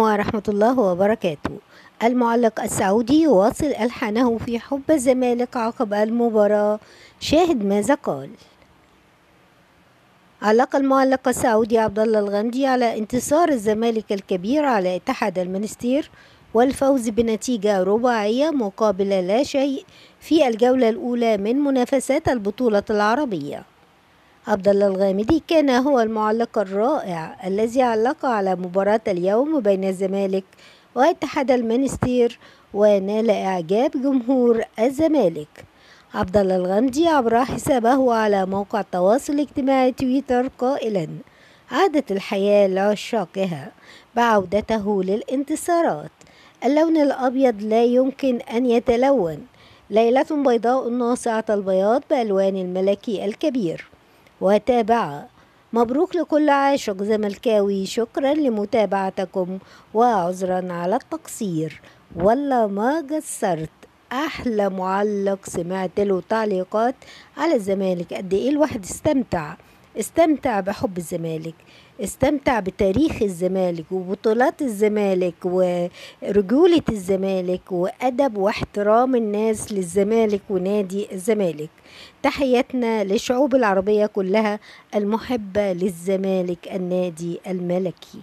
ورحمة الله وبركاته. المعلق السعودي يواصل ألحانه في حب الزمالك عقب المباراة. شاهد ماذا قال؟ علق المعلق السعودي عبد الله الغامدي على انتصار الزمالك الكبير على اتحاد المنستير والفوز بنتيجة رباعية مقابل لا شيء في الجولة الأولى من منافسات البطولة العربية. عبد الله الغامدي كان هو المعلق الرائع الذي علق على مباراة اليوم بين الزمالك واتحاد المنستير ونال إعجاب جمهور الزمالك. عبد الله الغامدي عبر حسابه على موقع التواصل الاجتماعي تويتر قائلا عادت الحياة لعشاقها بعودته للانتصارات. اللون الأبيض لا يمكن أن يتلون. ليلة بيضاء ناصعة البياض بألوان الملكي الكبير. وتابع. مبروك لكل عاشق زملكاوي شكرا لمتابعتكم وعذرا على التقصير. والله ما قصرت. أحلى معلق سمعت له تعليقات على الزمالك قد إيه الواحد استمتع. استمتع بحب الزمالك استمتع بتاريخ الزمالك وبطولات الزمالك ورجولة الزمالك وأدب واحترام الناس للزمالك ونادي الزمالك. تحياتنا للشعوب العربية كلها المحبة للزمالك النادي الملكي.